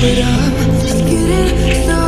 but I'm just getting started.